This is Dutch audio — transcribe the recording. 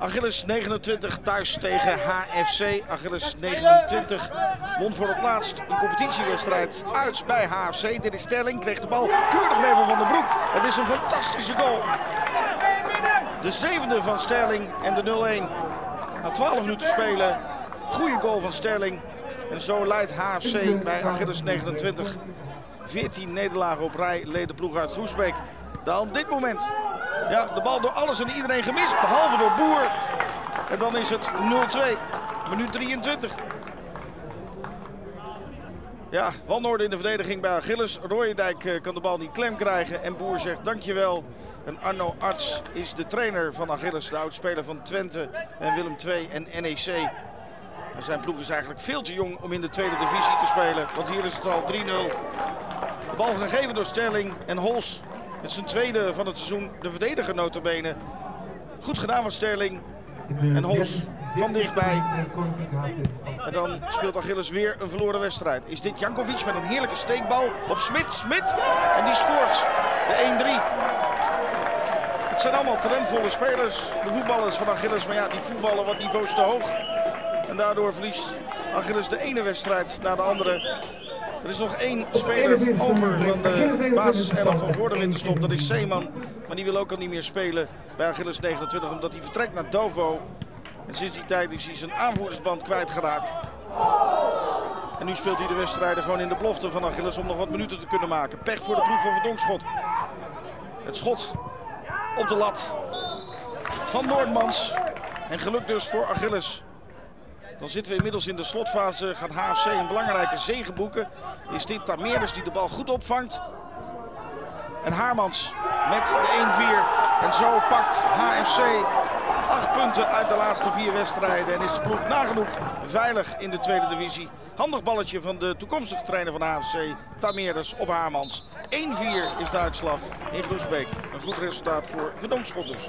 Achilles 29 thuis tegen HFC. Achilles 29 won voor het laatst een competitiewedstrijd uit bij HFC. Dit is Stelling, kreeg de bal keurig mee van Van den Broek. Het is een fantastische goal. De zevende van Sterling en de 0-1. Na 12 minuten spelen. Goede goal van Sterling. En zo leidt HFC bij Achilles 29. 14 nederlagen op rij leed ploeg uit Groesbeek. Dan dit moment. Ja, de bal door alles en iedereen gemist. Behalve door Boer. En dan is het 0-2. Minuut 23. Ja, wanorde in de verdediging bij Achilles. Rooyendijk eh, kan de bal niet klem krijgen. En Boer zegt dankjewel. En Arno Arts is de trainer van Achilles. De oudspeler van Twente en Willem II en NEC. En zijn ploeg is eigenlijk veel te jong om in de tweede divisie te spelen. Want hier is het al 3-0. De bal gegeven door Sterling en Hols. Met zijn tweede van het seizoen. De verdediger notabene. Goed gedaan van Sterling. En Hols van dichtbij. En dan speelt Achilles weer een verloren wedstrijd. Is dit Jankovic met een heerlijke steekbal op Smit. Smit. En die scoort de 1-3. Het zijn allemaal talentvolle spelers. De voetballers van Achilles. Maar ja, die voetballen wat niveaus te hoog. En daardoor verliest Achilles de ene wedstrijd na de andere. Er is nog één speler over van de basiself van voor de winterstop. Dat is Zeeman. Maar die wil ook al niet meer spelen bij Achilles 29. Omdat hij vertrekt naar Dovo. En sinds die tijd is hij zijn aanvoerdersband kwijtgeraakt. En nu speelt hij de wedstrijden gewoon in de belofte van Achilles om nog wat minuten te kunnen maken. Pech voor de ploeg van Verdonkschot. Het schot op de lat van Noordmans. En geluk dus voor Achilles. Dan zitten we inmiddels in de slotfase. Gaat HFC een belangrijke zege boeken. Is dit Tameres die de bal goed opvangt. En Haarmans met de 1-4. En zo pakt HFC acht punten uit de laatste vier wedstrijden. En is de ploeg nagenoeg veilig in de tweede divisie. Handig balletje van de toekomstige trainer van HFC, Tameres op Haarmans. 1-4 is de uitslag in Groesbeek. Een goed resultaat voor Verdonkschotters.